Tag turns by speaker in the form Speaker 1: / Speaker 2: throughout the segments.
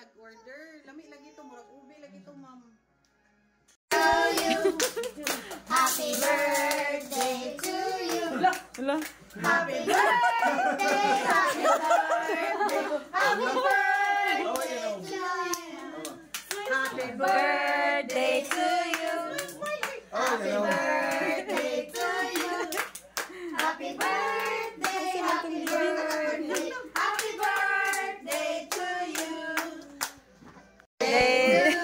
Speaker 1: nag-order. Lami lagi to, murag ube lagi to, ma'am.
Speaker 2: Happy birthday to you.
Speaker 3: Wala.
Speaker 2: Happy birthday. Happy birthday. Happy birthday to you. Happy birthday to you. Happy birthday to you. Happy birthday. Happy birthday. Happy birthday to you.
Speaker 3: Eh.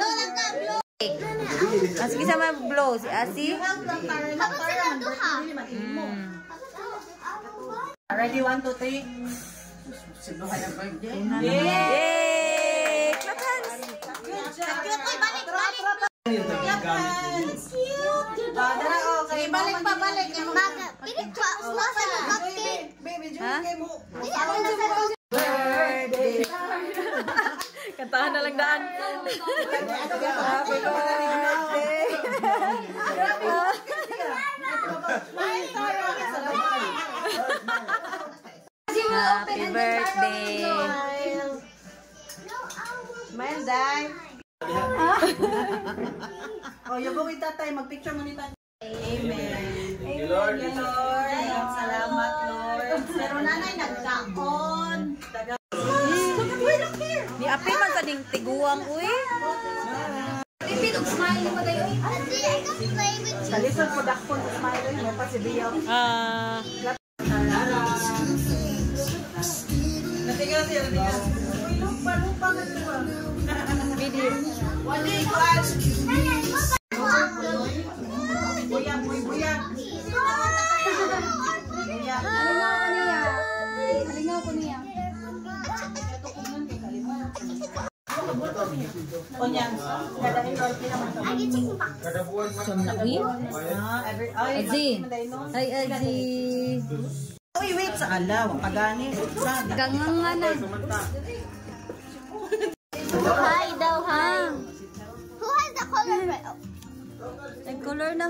Speaker 2: Lolang ka, blow.
Speaker 3: Ah, sige sama blow. Si Asi.
Speaker 2: Habang sila duha.
Speaker 1: Ready, one, two, three. Birthday.
Speaker 3: Yay! Clap hands.
Speaker 2: Cute, oy, balik, balik.
Speaker 1: Ah, dara, okay.
Speaker 2: Balik pa, balik. Pilit pa, umasa na cupcake.
Speaker 1: Baby, Jun, kay mo.
Speaker 2: Ay, ako na sa
Speaker 1: Birthday.
Speaker 3: Kantahan na lang daan. Happy birthday. Happy birthday.
Speaker 1: Smile, Day. oh, yung gawin tatay, magpicture mo ni tatay. Amen.
Speaker 4: Thank you, Lord.
Speaker 1: Thank you, Lord. Salamat, Lord. Pero nanay, nagkaon.
Speaker 3: Ni api man sa ding tiguang uy.
Speaker 2: Pipitog smile mo you.
Speaker 1: Kalisod po dakpon sa smile. Mo pa si Dio.
Speaker 3: Ah,
Speaker 1: Natingal siya, natingal. No?
Speaker 3: Ay, Aji.
Speaker 1: Uy, wait, sa alaw. Pagani. Sa,
Speaker 3: Gangang nga na.
Speaker 2: Hi daw, hi. Who has the color red? Oh.
Speaker 3: Nag-color na.